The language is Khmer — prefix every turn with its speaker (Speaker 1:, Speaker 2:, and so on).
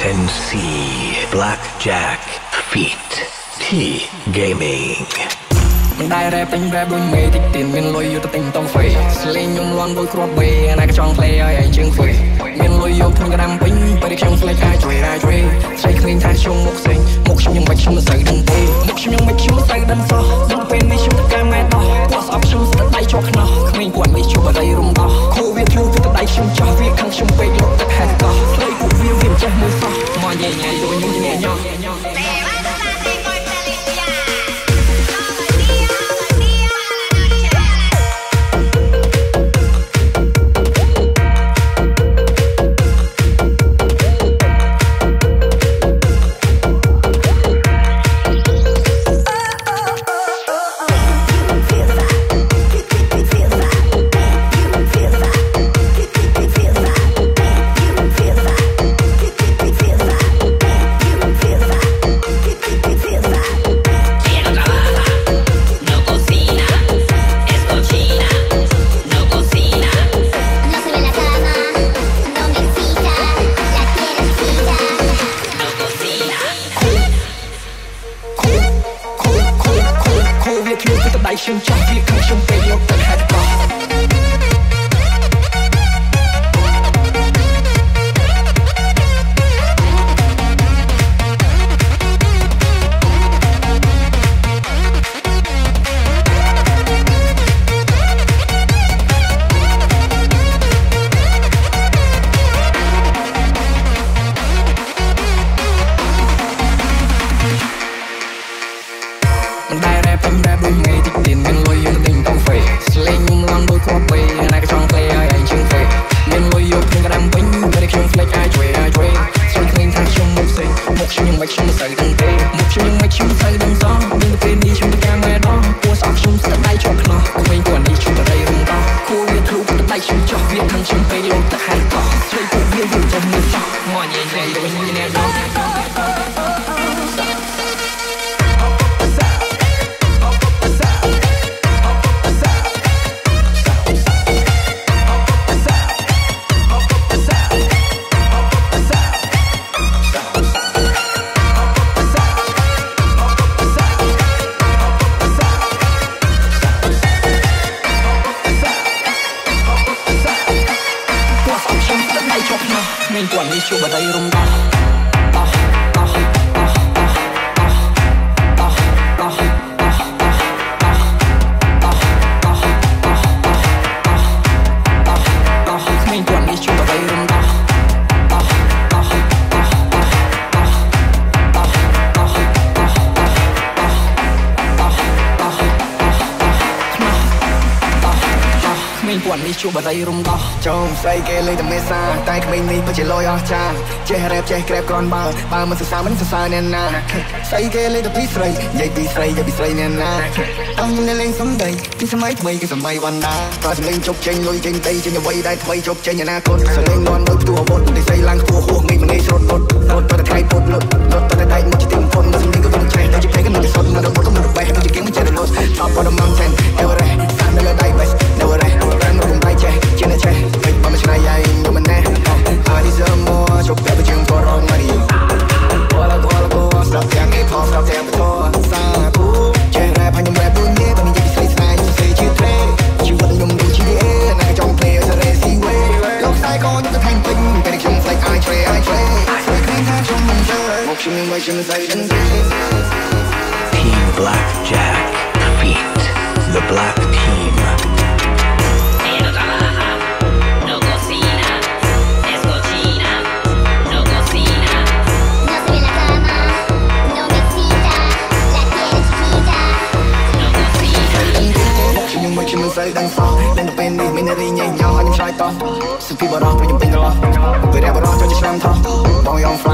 Speaker 1: 10C Blackjack Feet T Gaming
Speaker 2: មិនដែលរ៉េបពេញរ៉េបដូចមេតិចទៀតមានលុយយកទៅទិញតង់ហ្វេស្លេងខ្ញុំលន់ដូចគ្រាប់បេណាក៏ចង់ play ឲ្យឯងជើងហ្វេមានលុយយកខ្ញុំក្រាំពេញពេលខ្ញុំស្លេកអាចជួយអាចជួយស្រីឃើញថាខ្ញុំមុខស្រីមុខខ្ញុំមិនបាច់ខ្ញុំមិនសូវដឹងទេមុខខ្ញុំមិនខ្ញុំមិនសូវដឹងសោះដល់ពេលនេះខ្ញុំទៅកាមេដោះគាត់ស្អប់ខ្ញុំស្ទើរដៃជាប់ខ្នោះគ្មានគាត់នេះជួបបរិយរំដោះគូវាធ្លុះទៅដៃខ្ញុំចោះវាខឹងខ្ញុំពេក
Speaker 3: you jumping. 过年前有
Speaker 4: 个手年链收 Mình quản lý chỗ ở đây
Speaker 3: rung động.
Speaker 2: គ្មានគាត់នេះជួបបរិយរំដោះ
Speaker 5: ចុងស្អីគេលេងតែមេសាតែក្មេងនេះពិតជាលយអស់ចាចេះរ៉េបចេះក្រែបក្រនបើបើមិនសរសើរមិនសរសើរអ្នកណាស្អីគេលេងតែពីស្រីនិយាយពីស្រីនិយាយពីស្រីអ្នកណាអស់ខ្ញុំលេងសំដីពីសម័យថ្មីគឺសម័យវណ្ណាក៏សម្លេងជប់ចេញលុយចេញដីចេញអ្វីដែលថ្មីជប់ចេញអនាគតសម្លេងនន់ដូចផ្ទួអាវុធនិស័យឡើងខ្ពស់ហួសមេឃមិនងាយស្រុតពុតរត់ទៅតែថ្ងៃពុតលុតលុត ចូលមកខ្ញុំមិនខ្ញុំមិនស្អីដឹងទេ
Speaker 1: Team Blackjack Feet The Black Team
Speaker 3: Quiero trabajar, no cocina, es cochina, no cocina.
Speaker 4: No se ve la cama, no me excita, la quiero chiquita.
Speaker 3: No cocina.
Speaker 5: ខ្ញុំមិនខ្ញុំមិនស្អីដឹងសោះតែទៅពេលនេះមានរីញ៉ៃញ៉ោហើយខ្ញុំឆ្លើយតោះសុភីបរោះព្រោះខ្ញុំពេញកន្លោះពេលរ៉ាបរោះចូលជាឆ្នាំថោះបងយ៉ង fly ទៅមិ